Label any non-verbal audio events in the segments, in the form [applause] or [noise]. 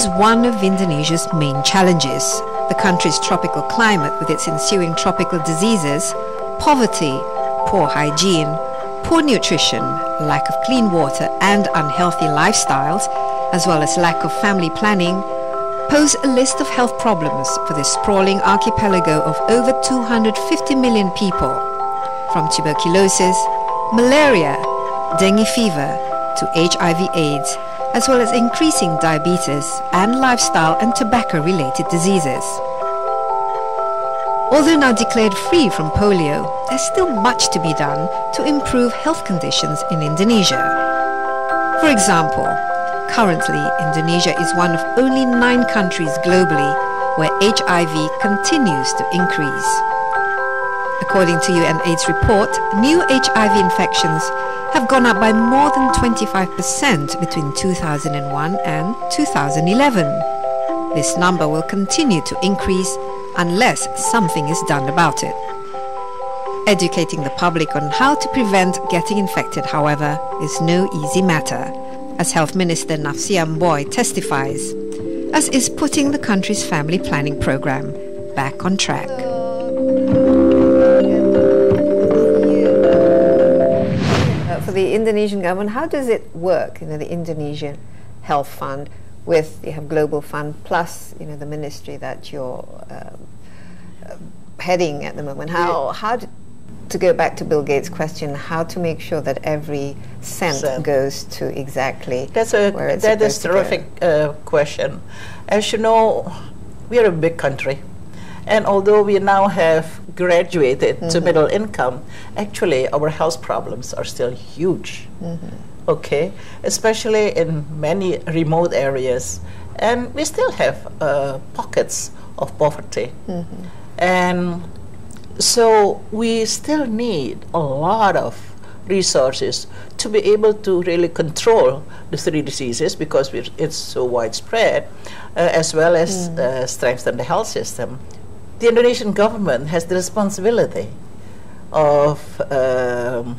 is one of Indonesia's main challenges. The country's tropical climate with its ensuing tropical diseases, poverty, poor hygiene, poor nutrition, lack of clean water and unhealthy lifestyles, as well as lack of family planning, pose a list of health problems for this sprawling archipelago of over 250 million people, from tuberculosis, malaria, dengue fever, to HIV AIDS, as well as increasing diabetes and lifestyle and tobacco-related diseases. Although now declared free from polio, there's still much to be done to improve health conditions in Indonesia. For example, currently Indonesia is one of only nine countries globally where HIV continues to increase. According to UNAIDS report, new HIV infections have gone up by more than 25% between 2001 and 2011. This number will continue to increase unless something is done about it. Educating the public on how to prevent getting infected, however, is no easy matter, as Health Minister Nafsiah Mboi testifies, as is putting the country's family planning program back on track. For the Indonesian government, how does it work? You know, the Indonesian Health Fund with you have Global Fund plus you know the ministry that you're um, heading at the moment. How how d- to go back to Bill Gates' question, how to make sure that every cent Cent. goes to exactly That's a where it's that is supposed to go? terrific uh, question. As you know, we are a big country, and although we now have graduated Mm-hmm. to middle income, actually our health problems are still huge. Mm-hmm. Okay, especially in many remote areas, and we still have uh, pockets of poverty, Mm-hmm. and so we still need a lot of resources to be able to really control the three diseases because it's so widespread, uh, as well as uh, strengthen the health system. The Indonesian government has the responsibility of um,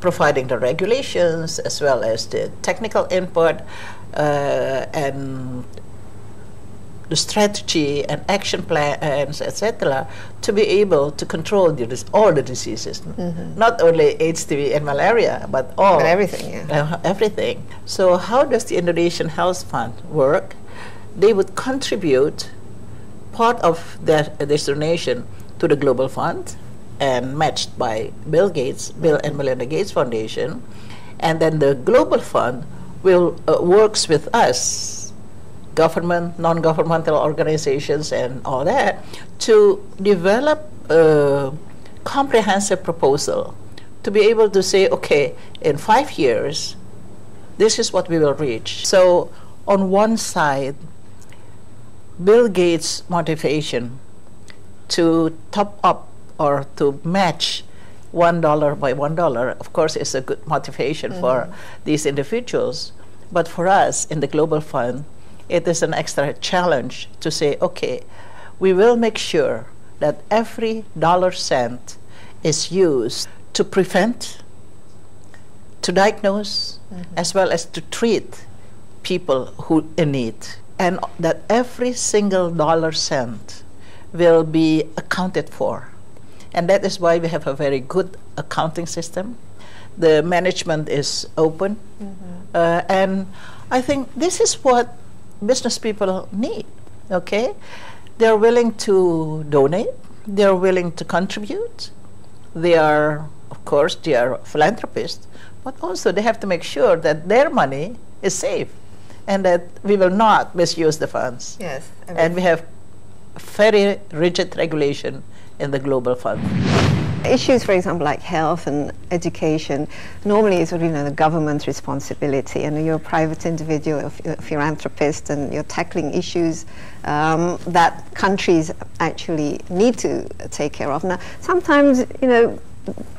providing the regulations as well as the technical input uh, and the strategy and action plans, etc., to be able to control the, all the diseases, not only AIDS, TB, and malaria, but all But everything, yeah. uh, everything. So, how does the Indonesian Health Fund work? They would contribute part of their donation to the Global Fund, and matched by Bill Gates, Bill and Melinda Gates Foundation, and then the Global Fund will uh, works with us, government, non-governmental organizations, and all that, to develop a comprehensive proposal to be able to say, okay, in five years, this is what we will reach. So, on one side, Bill Gates' motivation to top up or to match one dollar by one dollar, of course, is a good motivation for mm-hmm. these individuals. But for us in the Global Fund, it is an extra challenge to say, okay, we will make sure that every dollar cent is used to prevent, to diagnose, mm-hmm. as well as to treat people who in need, and that every single dollar cent will be accounted for. And that is why we have a very good accounting system. The management is open. Uh, and I think this is what business people need. Okay? They're willing to donate, they're willing to contribute, they are, of course, they are philanthropists, but also they have to make sure that their money is safe and that we will not misuse the funds. Yes. And we have very rigid regulation in the global fund. issues, for example, like health and education, normally is sort of, you know the government's responsibility, and you're a private individual, a ph- a philanthropist, and you're tackling issues um, that countries actually need to take care of. Now, sometimes, you know.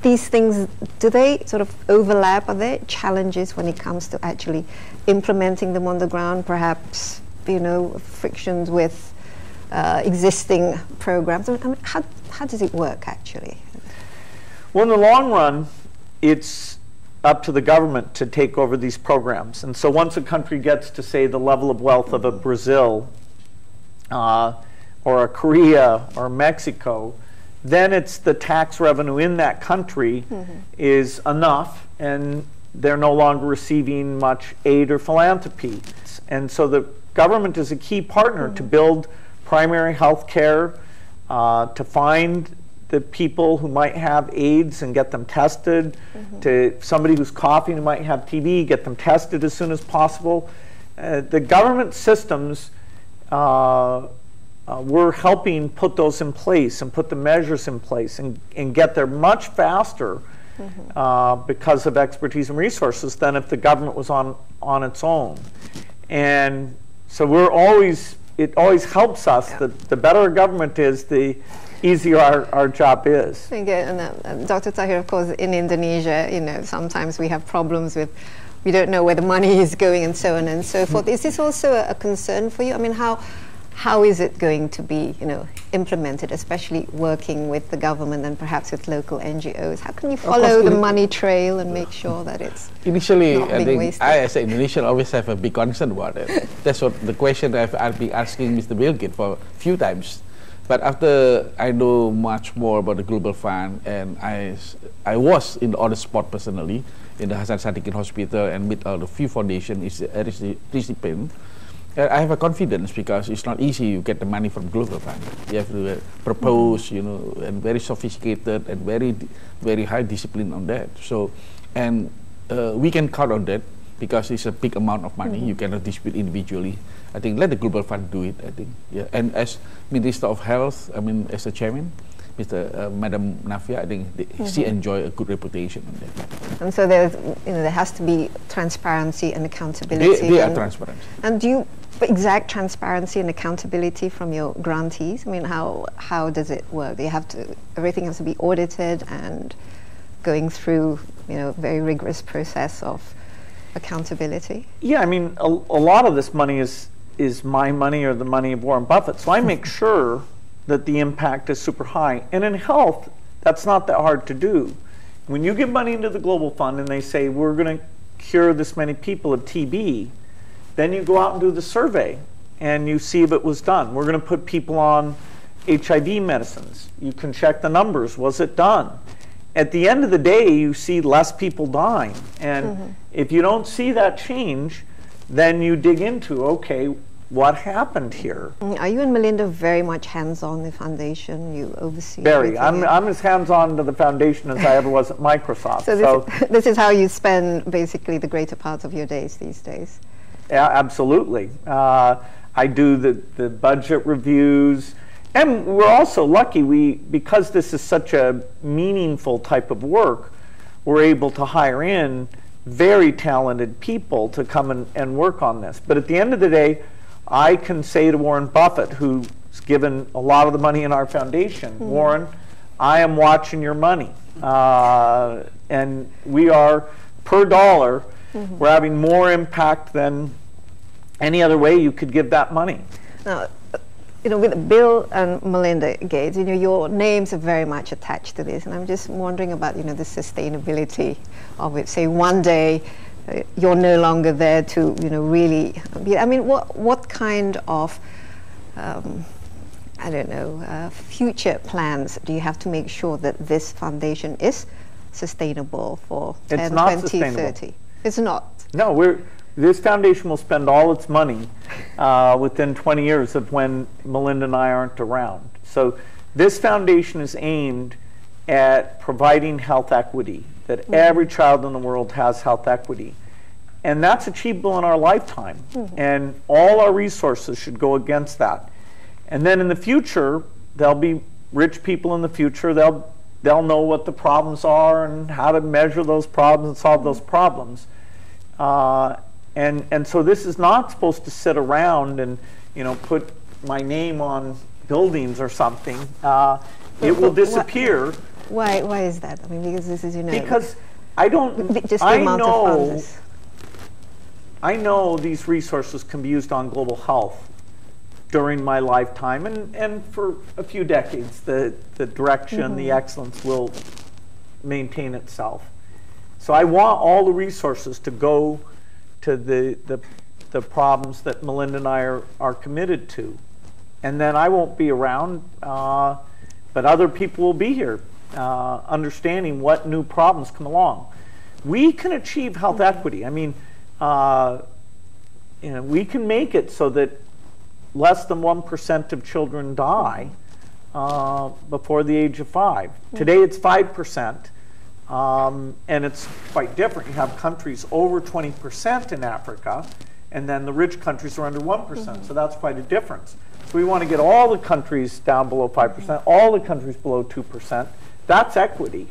These things, do they sort of overlap? Are there challenges when it comes to actually implementing them on the ground? Perhaps, you know, frictions with uh, existing programs. I mean, how, how does it work actually? Well, in the long run, it's up to the government to take over these programs. And so once a country gets to, say, the level of wealth of a Brazil uh, or a Korea or Mexico, then it's the tax revenue in that country mm-hmm. is enough and they're no longer receiving much aid or philanthropy. And so the government is a key partner mm-hmm. to build primary health care, uh, to find the people who might have AIDS and get them tested, mm-hmm. to somebody who's coughing who might have TB, get them tested as soon as possible. Uh, the government systems uh, uh, we're helping put those in place and put the measures in place and, and get there much faster mm-hmm. uh, because of expertise and resources than if the government was on, on its own. And so we're always, it always helps us. Yeah. The, the better a government is, the easier our, our job is. Thank you. And, uh, Dr. Tahir, of course, in Indonesia, you know, sometimes we have problems with we don't know where the money is going and so on and so forth. Mm. Is this also a, a concern for you? I mean, how how is it going to be, you know, implemented, especially working with the government and perhaps with local NGOs? How can you follow the money trail and make sure that it's initially? I think wasted? I, as an Indonesian, always have a big concern about it. [laughs] That's what the question I've, I've been asking Mr. Gates for a few times. But after I know much more about the Global Fund, and I, I was in the other spot personally in the Hasan Sadikin Hospital and with uh, the few foundation is a recipient I have a confidence because it's not easy you get the money from global fund. You have to uh, propose, you know, and very sophisticated and very, very high discipline on that. So, and uh, we can count on that because it's a big amount of money. Mm-hmm. You cannot distribute individually. I think let the global fund do it. I think, yeah. And as Minister of Health, I mean, as a chairman, Mr. Uh, Madam Nafsiah, I think mm-hmm. she enjoy a good reputation on that. And so there's, you know, there has to be transparency and accountability. They, they are transparent. And do you exact transparency and accountability from your grantees? I mean, how how does it work? Do you have to everything has to be audited and going through you know very rigorous process of accountability? Yeah, I mean, a, a lot of this money is is my money or the money of Warren Buffett, so I make [laughs] sure that the impact is super high. And in health, that's not that hard to do. When you give money into the global fund and they say we're going to cure this many people of TB then you go out and do the survey and you see if it was done. We're going to put people on HIV medicines. You can check the numbers. Was it done? At the end of the day, you see less people dying. And mm-hmm. if you don't see that change, then you dig into okay, what happened here? Mm, are you and Melinda very much hands on the foundation? You oversee Very. I'm, I'm as hands on to the foundation as I ever was at [laughs] Microsoft. so, this, so [laughs] this is how you spend basically the greater part of your days these days. Yeah, absolutely. Uh, I do the, the budget reviews. And we're also lucky we because this is such a meaningful type of work, we're able to hire in very talented people to come and, and work on this. But at the end of the day, I can say to Warren Buffett, who's given a lot of the money in our foundation, mm-hmm. Warren, I am watching your money. Uh, and we are per dollar Mm-hmm. We're having more impact than any other way you could give that money. Now, you know, with Bill and Melinda Gates, you know, your names are very much attached to this, and I'm just wondering about, you know, the sustainability of it. Say one day uh, you're no longer there to, you know, really. Be, I mean, what what kind of um, I don't know, uh, future plans do you have to make sure that this foundation is sustainable for it's 10, 20, 30? It's not. No, we're this foundation will spend all its money uh, within 20 years of when Melinda and I aren't around. So this foundation is aimed at providing health equity, that mm-hmm. every child in the world has health equity. And that's achievable in our lifetime. Mm-hmm. And all our resources should go against that. And then in the future, there'll be rich people in the future. They'll they'll know what the problems are and how to measure those problems and solve those problems. Uh, and, and so this is not supposed to sit around and you know put my name on buildings or something. Uh, it will disappear. Why, why is that? I mean, because this is you know. Because I don't. Just the I amount know, of funds. I know these resources can be used on global health during my lifetime and, and for a few decades the, the direction, mm-hmm. the excellence will maintain itself. So I want all the resources to go to the, the, the problems that Melinda and I are, are committed to. And then I won't be around, uh, but other people will be here, uh, understanding what new problems come along. We can achieve health equity. I mean, uh, you know, we can make it so that less than 1% of children die uh, before the age of five. Today it's 5%, um, and it's quite different. You have countries over 20% in Africa, and then the rich countries are under one So that's quite a difference. So we want to get all the countries down below 5%, all the countries below 2%. That's equity.